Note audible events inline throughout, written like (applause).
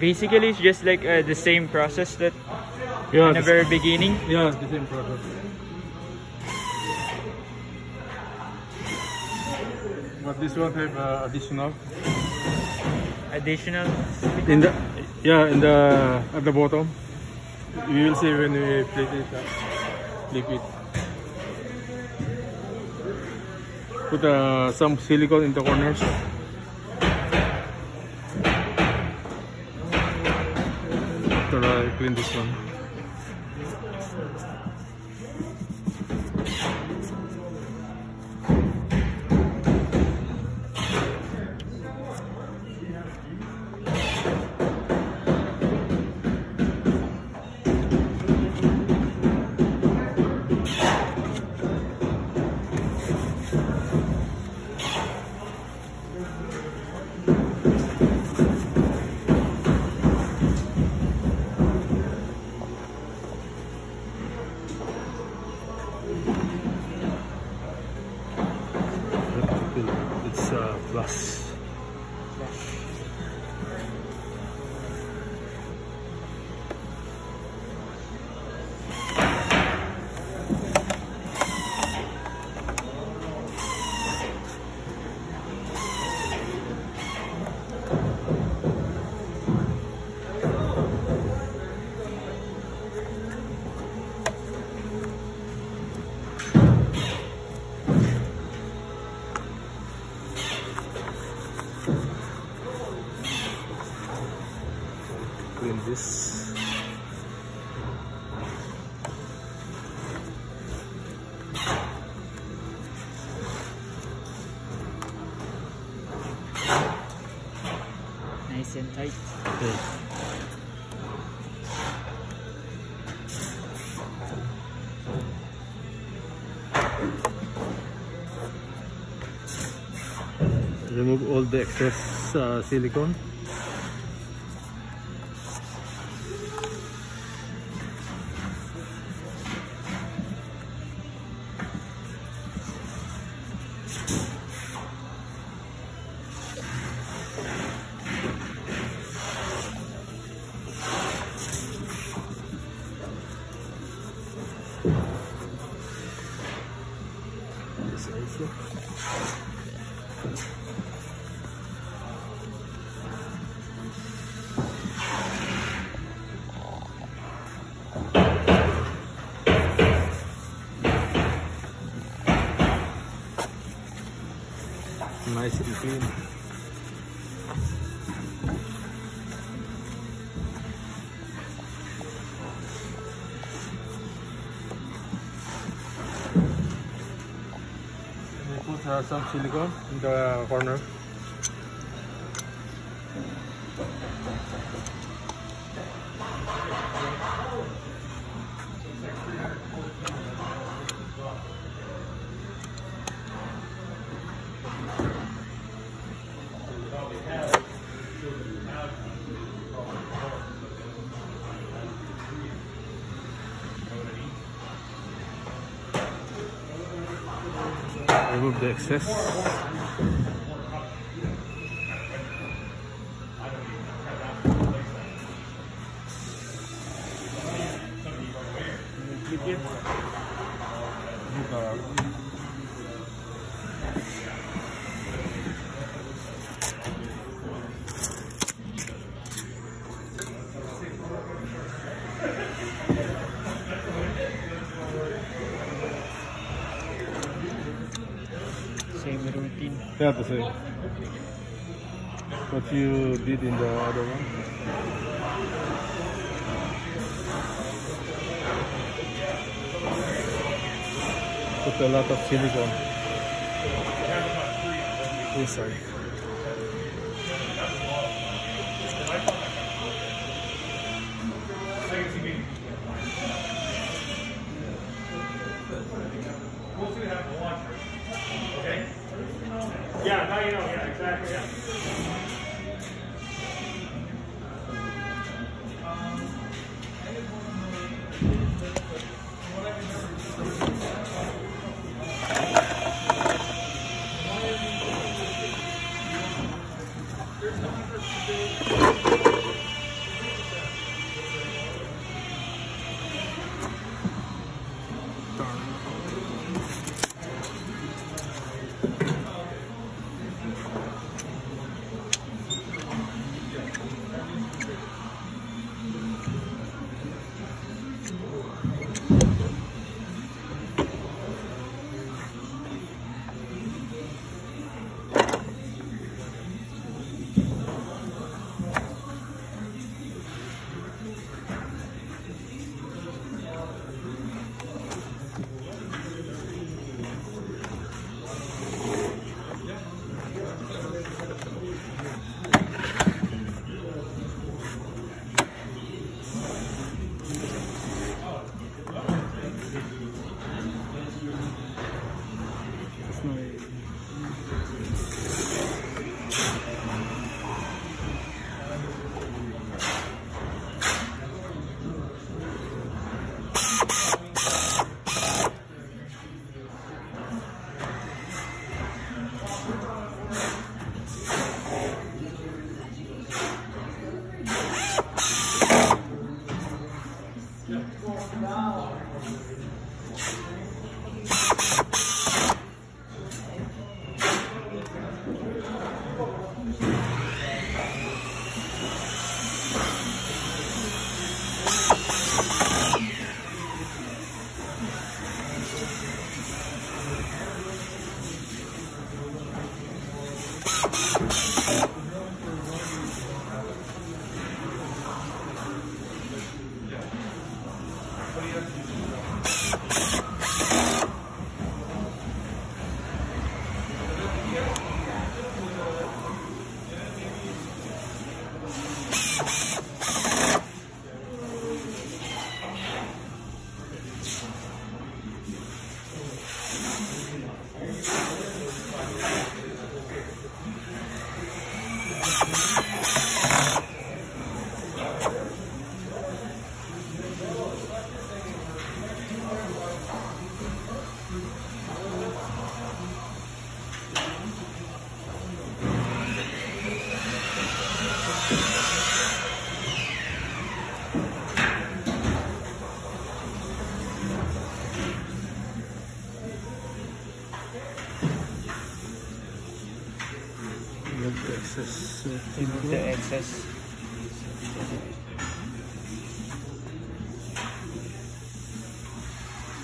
Basically, it's just like uh, the same process that Yeah, in the very beginning. yeah, the same process. But this one have uh, additional Additional. in the yeah in the at the bottom. You will see when we place it uh, liquid. Put uh, some silicone in the corners. After I clean this one. It's uh, Remove all the excess uh, silicone. Nice and clean. We put uh, some silicone in the corner. Remove the excess. Same Yeah, the same. What you did in the other one. Put a lot of silicone inside. Yeah.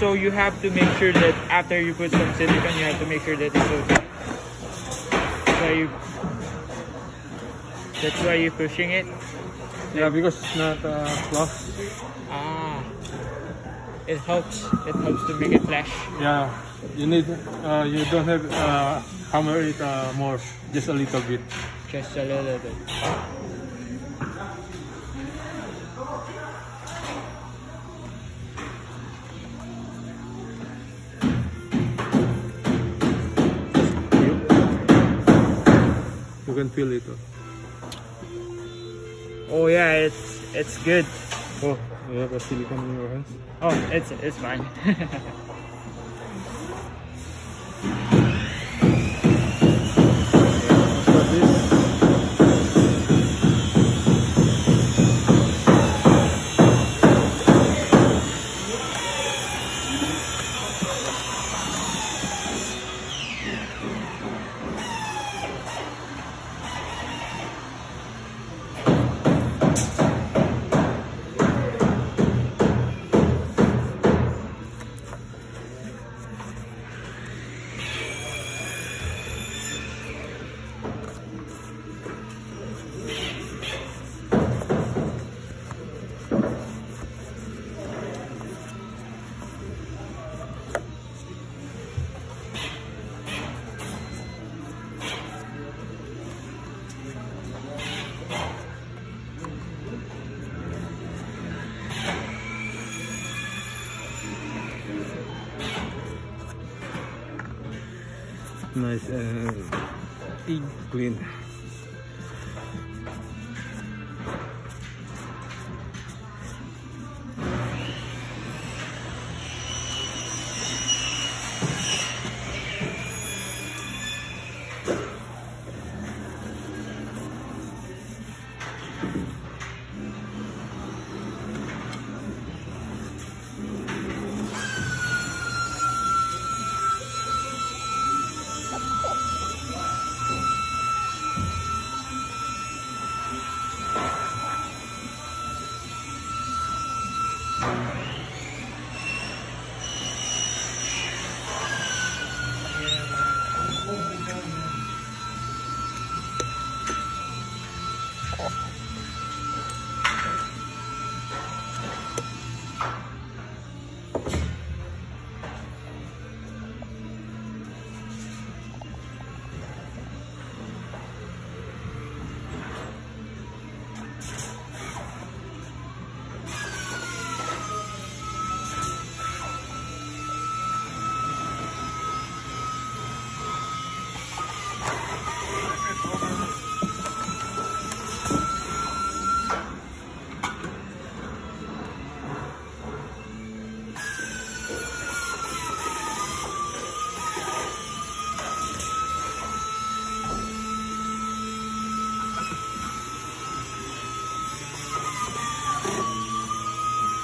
So you have to make sure that after you put some silicone, you have to make sure that it's okay. That's why you. That's why you're pushing it. yeah, because it's not uh, close. Ah, it helps. It helps to make it flash. Yeah, you need. Uh, you don't have uh, hammer it uh, more, just a little bit. Just a little bit. You can feel it. Oh yeah, it's it's good. Oh, you have a silicone in your hands. Oh, it's it's fine. (laughs) nice uh, and clean.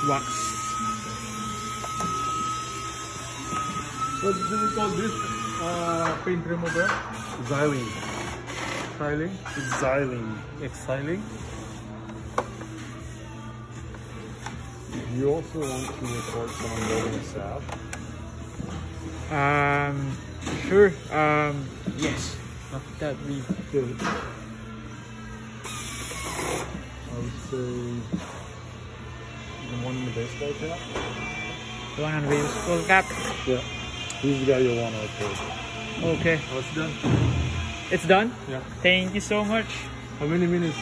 Wax. What do we call this uh, paint remover? Xylene. Xylene? It's xylene. You also want to record someone building a? Um, sure. Um, yes. That we good. I would say the one in the baseball cap. The one on baseball cap. Yeah. He's the guy you'll want to. Okay. Oh, What's done? It's done? Yeah. Thank you so much. How many minutes?